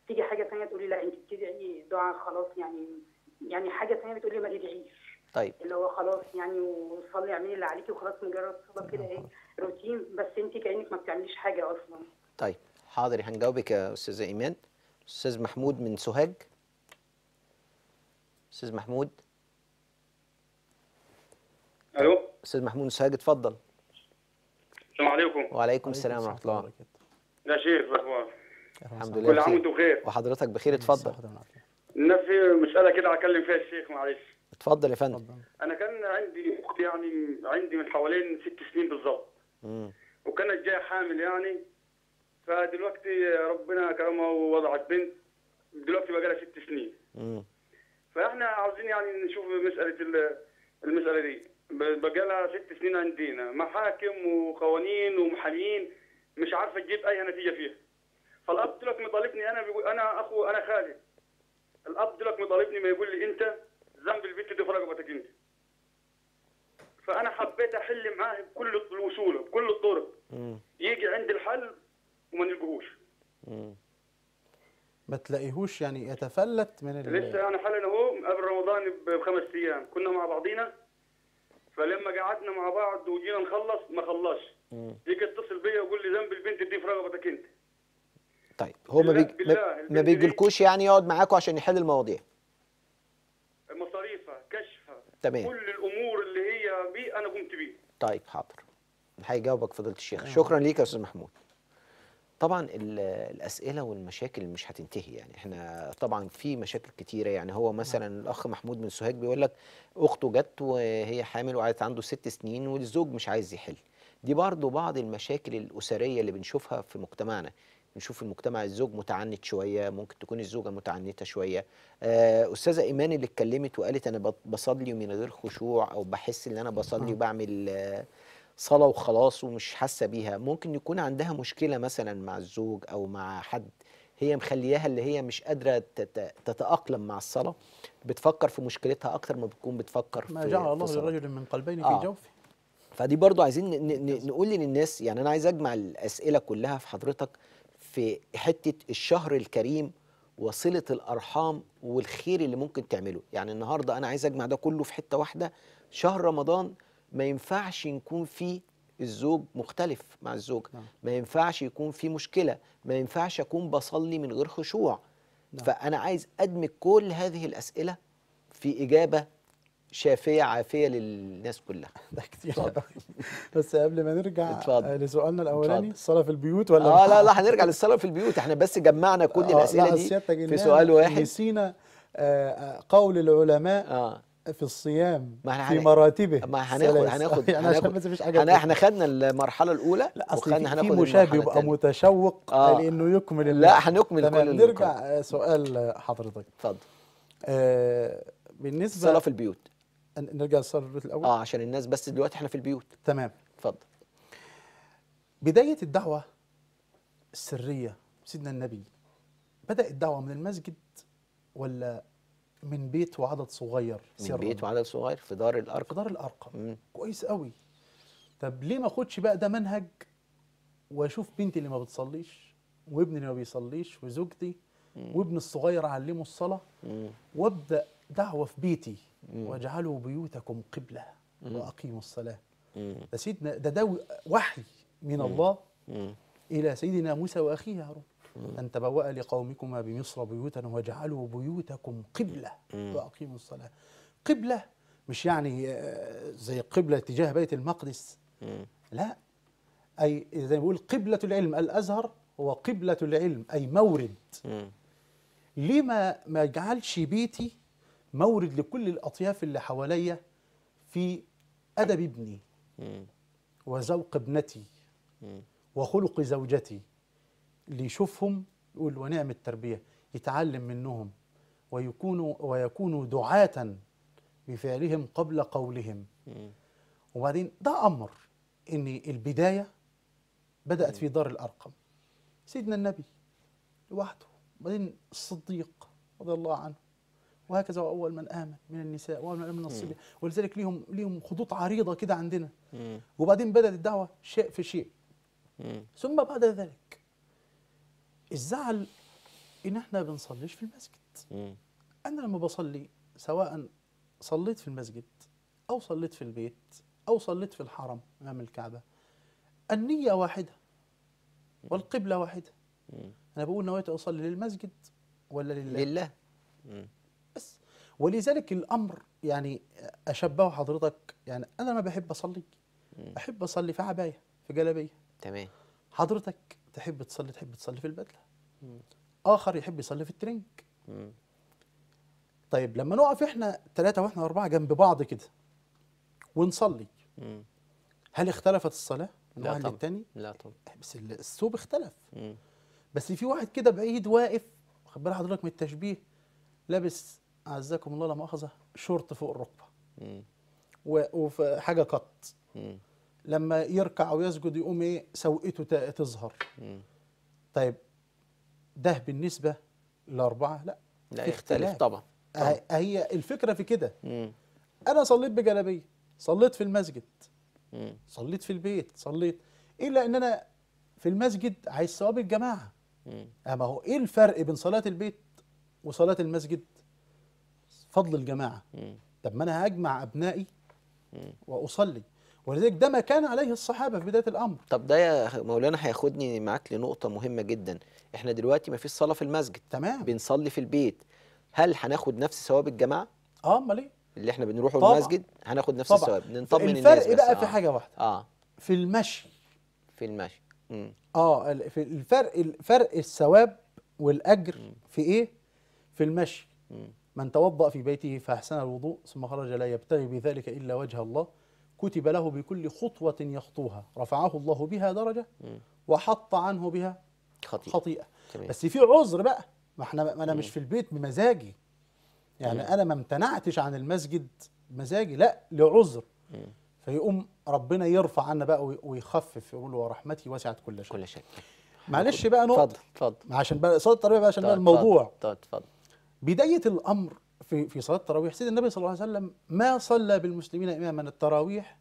تيجي حاجة تانية تقولي لا انت بتدعي دعاء خلاص يعني يعني حاجة تانية بتقولي ما تدعيش. طيب. اللي هو خلاص يعني وصلي اعملي اللي عليكي وخلاص مجرد صلاه كده إيه روتين بس انت كأنك ما بتعمليش حاجة أصلا. طيب حاضر هنجاوبك يا أستاذة إيمان. أستاذ محمود من سوهاج. أستاذ محمود. ألو؟ أستاذ محمود من سوهاج اتفضل. السلام عليكم. وعليكم السلام ورحمة الله. وبركاته. يا شيخ أخبار الحمد. لله. كل عام بخير. وأنتم بخير. وحضرتك بخير اتفضل. نفسي مسألة كده اكلم فيها الشيخ معلش. اتفضل يا فندم. أنا كان عندي أختي يعني عندي من حوالين ست سنين بالظبط. وكانت جاية حامل يعني. فدلوقتي ربنا كرمها ووضعت بنت. دلوقتي بقى لها ست سنين. مم. فإحنا عاوزين يعني نشوف مسألة ال- المسألة دي. بقى لها ست سنين عندنا. محاكم وقوانين ومحامين. مش عارفة تجيب أي نتيجة فيها. فالأب دلوقتي مطالبني أنا بيقول أنا أخو أنا خالد الأب دلوقتي مطالبني ما يقول لي أنت ذنب البنت دي في رقبتك انت فأنا حبيت أحل معاه بكل الوصول بكل الطرق. مم. يجي عند الحل وما نلقوهوش. ما تلاقيهوش يعني يتفلت من ال... لسه يعني حالنا أهو قبل رمضان بخمس أيام. كنا مع بعضينا فلما قعدنا مع بعض وجينا نخلص ما خلصش. يجي يتصل بيا ويقول لي ذنب البنت دي في رقبتك انت طيب هو ما, بالله- بيج... بالله، ما- بيجيلكوش يعني يقعد معاكم عشان يحل المواضيع؟ تمام. كل الأمور اللي هي بي أنا قمت بيه. طيب حاضر. هيجاوبك فضيله الشيخ. شكرا ليك يا أستاذ محمود. طبعا ال- الأسئلة والمشاكل مش هتنتهي يعني. إحنا طبعا في مشاكل كتيرة يعني. هو مثلا الأخ محمود من سوهاج بيقول لك أخته جت وهي حامل وقعدت عنده ست سنين والزوج مش عايز يحل. دي برضو بعض المشاكل الأسرية اللي بنشوفها في مجتمعنا. نشوف المجتمع الزوج متعنت شوية ممكن تكون الزوجة متعنتة شوية آه، أستاذة ايمان اللي اتكلمت وقالت أنا بصلي من غير خشوع أو بحس إن أنا بصلي. وبعمل آه، صلاة وخلاص ومش حاسة بيها ممكن يكون عندها مشكلة مثلا مع الزوج أو مع حد هي مخلياها اللي هي مش قادرة تت- تتأقلم مع الصلاة بتفكر في مشكلتها أكتر ما بتكون بتفكر ما في جعل الله. لرجل من قلبين آه. في جوفه فدي برضو عايزين نقول للناس يعني أنا عايز أجمع الأسئلة كلها في حضرتك في حتة الشهر الكريم وصلة الأرحام والخير اللي ممكن تعمله. يعني النهاردة أنا عايز أجمع ده كله في حتة واحدة. شهر رمضان ما ينفعش يكون فيه الزوج مختلف مع الزوجة نعم. ما ينفعش يكون في مشكلة. ما ينفعش أكون بصلي من غير خشوع. نعم. فأنا عايز أدمج كل هذه الأسئلة في إجابة شافية عافية للناس كلها ده كتير. بس قبل ما نرجع اتفضل. آه، لسؤالنا الأولاني. الصلاه في البيوت ولا آه لا لا هنرجع للصلاة في البيوت إحنا بس جمعنا كل آه، الأسئلة لا، دي في سؤال واحد نسينا آه، آه، قول العلماء آه في الصيام ما إحنا في مراتبه ما هناخد. هناخد يعني عشان بس مفيش حاجة إحنا إحنا خدنا المرحلة الأولى لا وخدنا في, في هناخد مشاهد المرحلة بيبقى التانية. متشوق آه. لأنه يكمل لا. هنكمل كل نرجع. آه، سؤال آه، حضرتك اتفضل آه، بالنسبة الصلاة في البيوت نرجع للصلاه في البيت الأول؟ آه عشان الناس بس دلوقتي إحنا في البيوت. تمام. اتفضل. بداية الدعوة السرية سيدنا النبي بدأ الدعوة من المسجد ولا من بيت وعدد صغير؟ من بيت وعدد صغير في دار في الأرقم دار الأرقم. مم. كويس قوي طب ليه ما أخدش بقى ده منهج وأشوف بنتي اللي ما بتصليش وابني اللي ما بيصليش وزوجتي وابني الصغير أعلمه الصلاة. وأبدأ دعوة في بيتي؟ واجعلوا بيوتكم قبلة وأقيموا الصلاة. مم. ده سيدنا ده ده وحي من الله مم. إلى سيدنا موسى وأخيه هارون أن تبوأ لقومكما بمصر بيوتا واجعلوا بيوتكم قبلة وأقيموا الصلاة. قبلة مش يعني آه، زي قبلة تجاه بيت المقدس. مم. لا. أي زي ما بيقول قبلة العلم الأزهر هو قبلة العلم أي مورد. مم. ليه ما ما اجعلش بيتي مورد لكل الأطياف اللي حواليا في أدب ابني. وذوق ابنتي. وخلق زوجتي اللي يشوفهم يقول ونعم التربية يتعلم منهم ويكونوا ويكونوا دعاة بفعلهم قبل قولهم. وبعدين ده أمر إن البداية بدأت في دار الأرقم سيدنا النبي لوحده وبعدين الصديق رضي الله عنه وهكذا وأول من آمن من النساء وأول من آمن من الصبيان. ولذلك ليهم ليهم خطوط عريضة كده عندنا. مم. وبعدين بدأت الدعوة شيء في شيء. مم. ثم بعد ذلك الزعل إن إحنا بنصليش في المسجد. مم. أنا لما بصلي سواء صليت في المسجد أو صليت في البيت أو صليت في الحرم أمام الكعبة النية واحدة والقبلة واحدة. أنا بقول نويت أصلي للمسجد ولا لله؟ لله. ولذلك الأمر يعني أشبهه حضرتك يعني أنا ما بحب أصلي. أحب أصلي في عباية في جلابية. تمام. حضرتك تحب تصلي تحب تصلي في البدلة. آخر يحب يصلي في الترينج مم. طيب لما نقف إحنا ثلاثة وإحنا أربعة جنب بعض كده ونصلي مم. هل اختلفت الصلاة من واحد. للتاني؟ لا طبعا. بس ال- الثوب اختلف. مم. بس في واحد كده بعيد واقف واخد بال حضرتك من التشبيه لابس أعزكم الله لا مؤاخذه شورت فوق الركبة. وفي حاجة قط. لما يركع أو يسجد يقوم إيه؟ سوقته تظهر. طيب ده بالنسبة لأربعة؟ لا. لا يختلف. طبعا. أه- هي الفكرة في كده. أنا صليت بجلابية صليت في المسجد. مم. صليت في البيت صليت. إلا إن أنا في المسجد عايز ثواب الجماعة. أما هو إيه الفرق بين صلاة البيت وصلاة المسجد؟ فضل الجماعة. مم. طب ما أنا هجمع أبنائي وأصلي. ولذلك ده ما كان عليه الصحابة في بداية الأمر. طب ده يا مولانا هياخدني معاك لنقطة مهمة جدا. إحنا دلوقتي ما فيش صلاة في المسجد. تمام. بنصلي في البيت. هل هناخد نفس ثواب الجماعة؟ آه أمال إيه؟ اللي إحنا بنروحه طبعا. المسجد هناخد نفس الثواب. نطمن الناس الفرق بقى آه. في حاجة واحدة. آه. في المشي. في المشي. مم. آه في الفرق الفرق الثواب والأجر في إيه؟ في المشي. مم. من توضأ في بيته فأحسن الوضوء ثم خرج لا يبتغي بذلك إلا وجه الله. كتب له بكل خطوة يخطوها. رفعه الله بها درجة وحط عنه بها خطيئة. خطيئة. بس في عذر بقى. ما إحنا ما أنا مش في البيت بمزاجي. يعني أنا ما امتنعتش عن المسجد بمزاجي. لا لعذر. فيقوم ربنا يرفع عنا بقى وي- ويخفف يقول ورحمتي وسعت كل شيء. كل شيء. معلش بقى نقطة. اتفضل اتفضل. عشان بقى صلاة التراويح بقى عشان بقى الموضوع. اتفضل. بداية الأمر في في صلاة التراويح سيدنا النبي صلى الله عليه وسلم ما صلى بالمسلمين إماما التراويح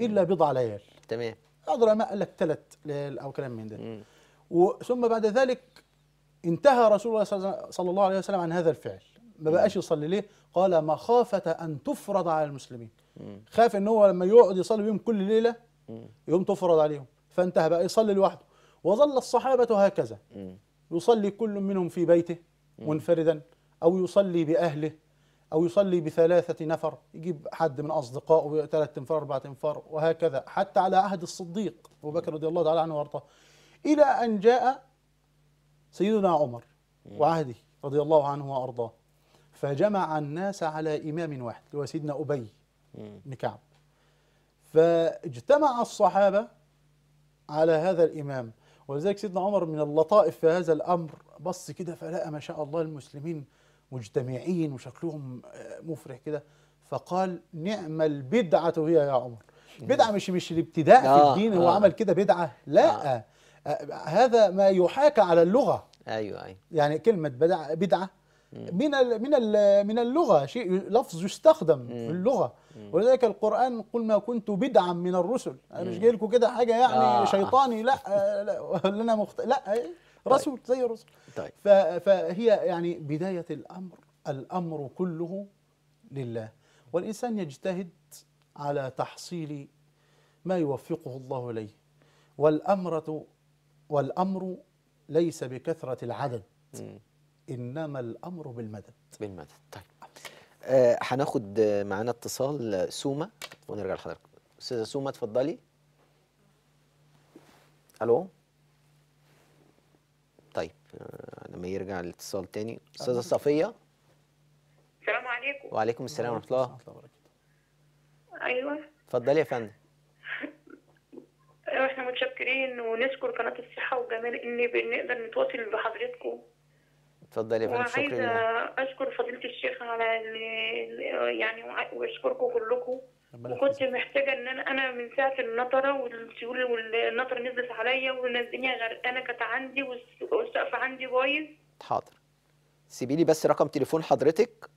إلا بضع ليال. تمام. بعض العلماء قال لك ثلاث ليال أو كلام من ده. وثم بعد ذلك انتهى رسول الله صلى الله عليه وسلم عن هذا الفعل. ما بقاش يصلي ليه؟ قال مخافة أن تفرض على المسلمين. خاف إن هو لما يقعد يصلي بيهم كل ليلة يوم تفرض عليهم. فانتهى بقى يصلي لوحده. وظل الصحابة هكذا. يصلي كل منهم في بيته منفردا. أو يصلي بأهله أو يصلي بثلاثة نفر يجيب حد من أصدقائه ثلاث تنفار أربعة تنفار وهكذا حتى على عهد الصديق أبو بكر رضي الله تعالى عنه وأرضاه. إلى أن جاء سيدنا عمر وعهده رضي الله عنه وأرضاه. فجمع الناس على إمام واحد اللي هو سيدنا أبي بن كعب. فاجتمع الصحابة على هذا الإمام. ولذلك سيدنا عمر من اللطائف في هذا الأمر. بص كده فلقى ما شاء الله المسلمين مجتمعين وشكلهم آه، مفرح كده. فقال نعم البدعة هي يا عمر. بدعة مش مش الابتداء في آه، الدين هو آه. عمل كده بدعة. لا. آه. هذا ما يحاكى على اللغة. أيوه أيوه. يعني كلمة بدعة بدعة من ال من ال من اللغة. شيء لفظ يستخدم في اللغة. ولذلك القرآن قل ما كنت بدعا من الرسل. أنا مش جاي لكم كده حاجة يعني آه. شيطاني. لا آه، لا لنا مخت... لا إيه، رسول زي الرسل طيب. فهي يعني بداية الأمر الأمر كله لله. والإنسان يجتهد على تحصيل ما يوفقه الله إليه. والأمرة والأمر ليس بكثرة العدد. مم. إنما الأمر بالمدد. بالمدد. طيب. آه هناخد آه، معانا اتصال سومة. ونرجع لحضرتك. أستاذة سومة اتفضلي. ألو؟ طيب آه لما يرجع الاتصال تاني. أستاذة صفية. السلام عليكم. وعليكم السلام ورحمة الله. أيوه. اتفضلي يا فندم. إحنا متشكرين ونشكر قناة الصحة والجمال ان بنقدر نتواصل بحضرتكم. اتفضلي يا فندم شكرا وعايزه أشكر فضيلة الشيخ على يعني وأشكركم كلكم. وكنت. محتاجة إن أنا أنا من ساعة النطرة والسيول والنطرة نزلت عليا والدنيا غرقانة كانت عندي والس- والسقف عندي بايظ. حاضر. سيبي لي بس رقم تليفون حضرتك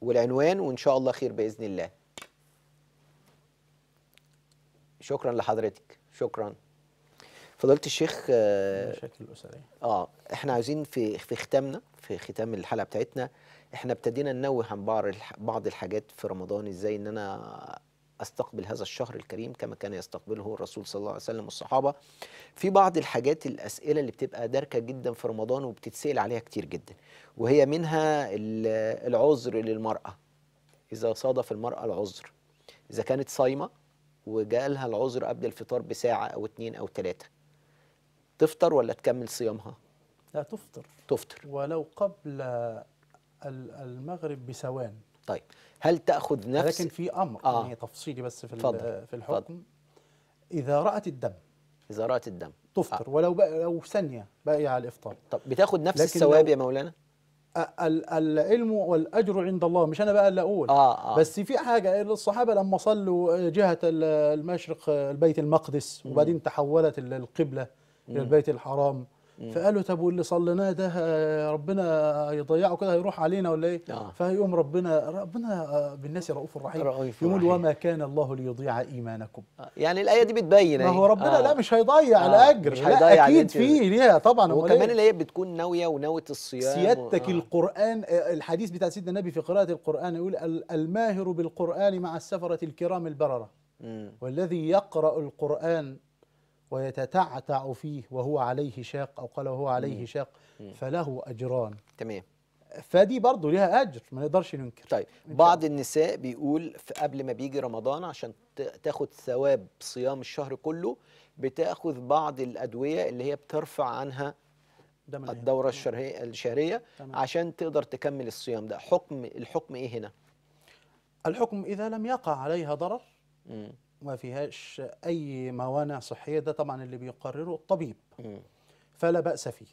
والعنوان وإن شاء الله خير بإذن الله. شكرا لحضرتك. شكرا. فضيلة الشيخ آه، المشاكل الأسرية آه إحنا عايزين في في ختامنا في ختام الحلقة بتاعتنا إحنا ابتدينا ننوه عن بعض الح- بعض الحاجات في رمضان إزاي إن أنا أستقبل هذا الشهر الكريم كما كان يستقبله الرسول صلى الله عليه وسلم والصحابة. في بعض الحاجات الأسئلة اللي بتبقى داركة جدا في رمضان وبتتسأل عليها كتير جدا وهي منها ال- العذر للمرأة. إذا صادف المرأة العذر إذا كانت صايمة وجالها العذر قبل الفطار بساعة أو اتنين أو تلاتة تفطر ولا تكمل صيامها؟ لا تفطر. تفطر. ولو قبل المغرب بثوان. طيب. هل تأخذ نفس لكن في أمر آه. يعني تفصيلي بس في اتفضل، في الحكم. إذا رأت الدم. إذا رأت الدم. تفطر ولو بقى لو ثانية باقيه على الإفطار. طب بتاخد نفس الثواب يا مولانا؟ العلم والأجر عند الله مش أنا بقى اللي أقول. آه آه. بس في حاجة الصحابة لما صلوا جهة ال- المشرق البيت المقدس وبعدين تحولت ال- القبلة إلى البيت الحرام. فقالوا طب واللي صليناه ده آه، ربنا يضيعه كده هيروح علينا ولا إيه؟ آه. فيقوم ربنا ربنا آه، بالناس رؤوف رحيم يقول. وما كان الله ليضيع إيمانكم آه. يعني الآية دي بتبين ما أهي. هو ربنا آه. لا مش هيضيع آه، الاجر مش هيضيع أكيد فيه ليها طبعا وكمان إيه؟ هي بتكون ناوية وناوية الصيام سيادتك و... آه. القرآن آه، الحديث بتاع سيدنا النبي في قراءة القرآن يقول ال- الماهر بالقرآن مع السفرة الكرام البررة مم. والذي يقرأ القرآن ويتتعتع فيه وهو عليه شاق أو قال وهو عليه شاق فله أجران. تمام. فدي برضه ليها أجر ما نقدرش ننكر. طيب بعض النساء بيقول في قبل ما بيجي رمضان عشان تاخد ثواب صيام الشهر كله بتاخذ بعض الأدوية اللي هي بترفع عنها من الدورة الشهريه الشهرية تمام. عشان تقدر تكمل الصيام ده. حكم الحكم إيه هنا؟ الحكم إذا لم يقع عليها ضرر مم. ما فيهاش أي موانع صحية ده طبعا اللي بيقرره الطبيب. فلا بأس فيه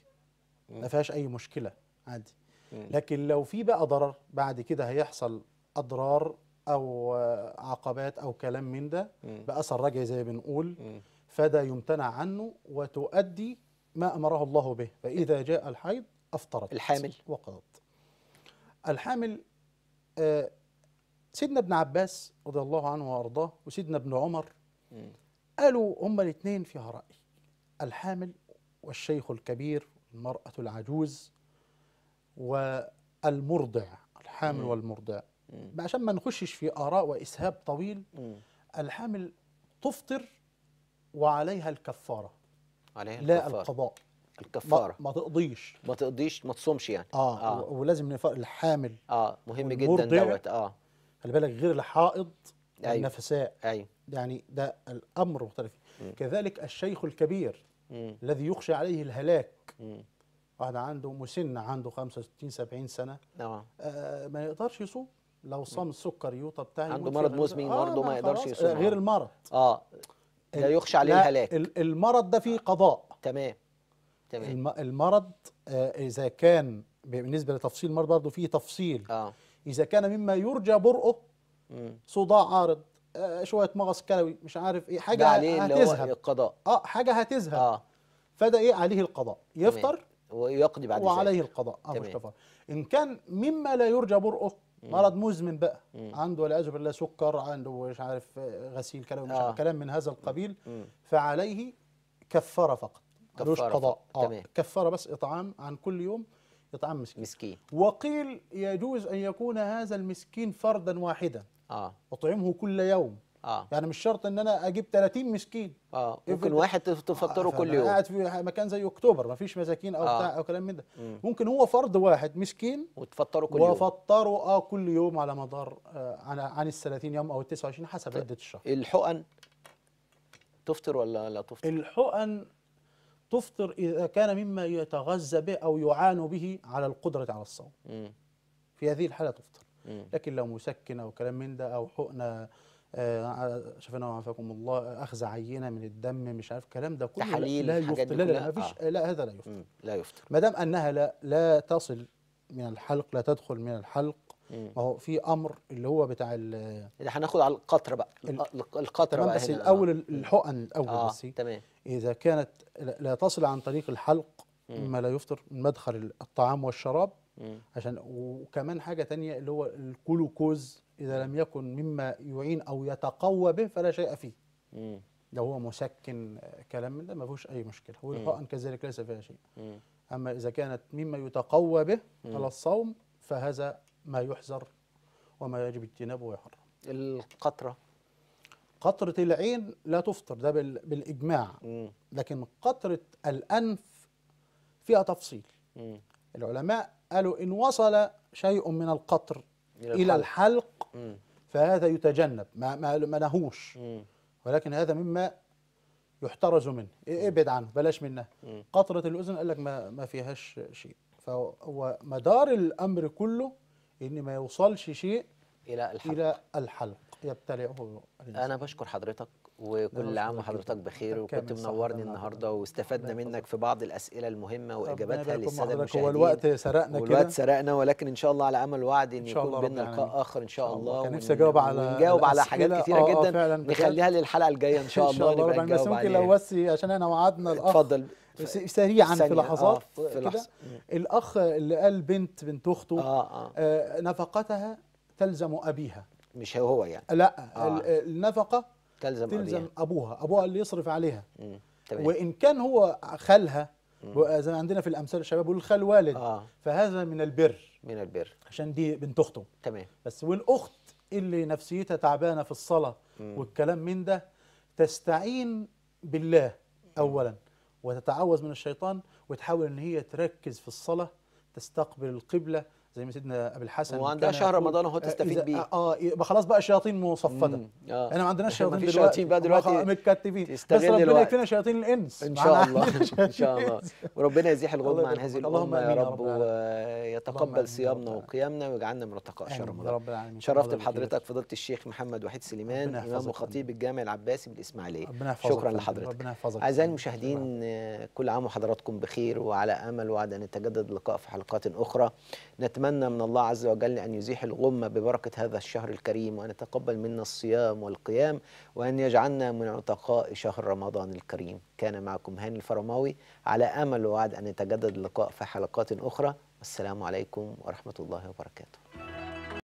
ما فيهاش أي مشكلة عادي. لكن لو في بقى ضرر بعد كده هيحصل أضرار أو عقبات أو كلام من ده. باثر رجعي زي ما بنقول. فده يمتنع عنه وتؤدي ما أمره الله به فإذا جاء الحيض أفطرت الحامل؟ وقضت الحامل آه، سيدنا ابن عباس رضي الله عنه وأرضاه وسيدنا ابن عمر. قالوا هما الاثنين فيها رأي الحامل والشيخ الكبير المرأة العجوز والمرضع الحامل مم. والمرضع مم. عشان ما نخشش في آراء وإسهاب طويل مم. الحامل تفطر وعليها الكفارة عليها لا الكفارة. القضاء ما, الكفارة ما تقضيش ما تقضيش ما تصومش يعني آه آه. ولازم نفرق الحامل آه مهم جدا دوت آه خلي بالك غير الحائض أيوة. والنفساء أيوه يعني ده الأمر مختلف. كذلك الشيخ الكبير مم. الذي يخشى عليه الهلاك. واحد عنده مسن عنده 65 70 سنة آه آه ما يقدرش يصوم لو صام السكر يوطى بتاعه عنده مرض. مزمن برضه ما يقدرش. يصوم. آه غير آه. المرض آه لا يخشى عليه لا، الهلاك ال- المرض ده فيه قضاء تمام تمام الم المرض آه إذا كان بالنسبة لتفصيل المرض برضه فيه تفصيل آه إذا كان مما يرجى برؤه. صداع عارض آه شوية مغص كلوي مش عارف إيه حاجة ده عليه اللي هو هتذهب القضاء. آه حاجة هتذهب آه. فده إيه؟ عليه القضاء. يفطر ويقضي بعد وعليه ذلك القضاء. آه مش إن كان مما لا يرجى برؤه مرض مزمن بقى. مم. عنده والعياذ بالله سكر عنده مش عارف آه، غسيل كلام مش آه. عارف كلام من هذا القبيل. مم. فعليه كفارة فقط. ملوش قضاء. تمام. كفارة بس إطعام عن كل يوم اطعام مسكين. مسكين. وقيل يجوز أن يكون هذا المسكين فردا واحدا. آه. أطعمه كل يوم. آه. يعني مش شرط إن أنا أجيب 30 مسكين. آه. ممكن واحد تف- تفطره آه، كل يوم. قاعد في مكان زي أكتوبر ما فيش مساكين أو آه. بتاع أو كلام من ده. مم. ممكن هو فرد واحد مسكين وتفطره كل يوم. وفطروا آه كل يوم على مدار آه عن عن ال 30 يوم أو ال 29 حسب عدة الشهر. الحقن تفطر ولا لا تفطر؟ الحقن تفطر إذا كان مما يتغذى به أو يعان به على القدرة على الصوم. في هذه الحالة تفطر. لكن لو مسكن أو كلام من ده أو حقنة آه شفنا وعافاكم الله أخذ عينة من الدم مش عارف الكلام ده كله لا- تحاليل لا يفطر لا لا كلها؟ ما فيش لا هذا لا يفطر. لا يفطر ما دام أنها لا لا تصل من الحلق لا تدخل من الحلق. ما هو في أمر اللي هو بتاع ال- هناخد على القطره بقى ال- الق- القطره تمام بقى بس. الأول الحقن الأول آه بس تمام إذا كانت لا لا تصل عن طريق الحلق مما لا يفطر من مدخل الطعام والشراب مم. عشان وكمان حاجة تانية اللي هو الجلوكوز إذا لم يكن مما يعين أو يتقوى به فلا شيء فيه. مم. لو هو مسكن آه، كلام من ده ما فيهوش أي مشكلة. والحقن كذلك ليس فيها شيء. مم. أما إذا كانت مما يتقوى به على الصوم فهذا ما يحذر وما يجب اجتنابه ويحرم. القطرة. قطرة العين لا تفطر ده بال- بالإجماع مم. لكن قطرة الأنف فيها تفصيل مم. العلماء قالوا إن وصل شيء من القطر إلى الحلق. الحلق مم. فهذا يتجنب ما ما, ما نهوش مم. ولكن هذا مما يحترز منه إيه- ابعد عنه بلاش منه مم. قطرة الأذن قال لك ما, ما فيهاش شيء فهو مدار الأمر كله إن ما يوصلش شيء إلى الحلق إلى الحلق يبتلعه الإنسان أنا بشكر حضرتك وكل عام وحضرتك. بخير وكنت منورني. النهارده واستفدنا منك في بعض الأسئلة المهمة وإجاباتها للسادة المشاهدين الوقت سرقنا والوقت كده سرقنا ولكن إن شاء الله على أمل وعد إن يكون بينا لقاء. آخر إن شاء الله. كان نفسي أجاوب على ونجاوب على حاجات. كتيرة آه، آه، جدا. نخليها للحلقة الجاية إن شاء الله إن شاء الله نبقى العالمين. بس نجاوب ممكن. لو بس عشان أنا وعدنا الأخ اتفضل سريعا في. لحظات آه، في كده. الأخ اللي قال بنت بنت آه، نفقتها تلزم أبيها مش هو هو يعني. لا آه. ال- النفقة تلزم تلزم أبيها. أبوها أبوها اللي يصرف عليها. مم. تمام. وإن كان هو خالها زي ما عندنا في الأمثال الشباب يقول الخال والد. آه. فهذا من البر. من البر. عشان دي بنت أخته. تمام. بس والأخت اللي نفسيتها تعبانة في الصلاة والكلام من ده تستعين بالله أولا وتتعوذ من الشيطان وتحاول إن هي تركز في الصلاة تستقبل القبلة زي ما سيدنا أبي الحسن وعندها شهر رمضان اهو آه، تستفيد بيه. آه يبقى خلاص بقى الشياطين مصفدة. آه. إحنا ما عندناش شياطين دلوقتي. شياطين بقى دلوقتي آه، متكتفين. بس ربنا. يكفينا شياطين الإنس. إن شاء الله. إن شاء الله. وربنا يزيح الله عن هذه الأمة يا رب ويتقبل صيامنا. وقيامنا ويجعلنا من رتقاء شهر رمضان. رب العالمين. شرفت بحضرتك فضيلة الشيخ محمد وحيد سليمان إمام وخطيب الجامع العباسي بالإسماعيلية. ربنا يحفظك شكرا. لحضرتك. ربنا يحفظك. أعزائي. المشاهدين آه، كل عام وحضراتكم بخير وعلى أمل وعد أن يتجدد اللقاء في حلقات أخرى. نتمنى من الله عز وجل أن يزيح الغمه ببركة هذا الشهر الكريم وأن يتقبل منا الصيام والقيام وأن يجعلنا من عتقاء شهر رمضان الكريم. كان معكم هاني الفرماوي على أمل ووعد أن يتجدد اللقاء في حلقات أخرى. والسلام عليكم ورحمة الله وبركاته.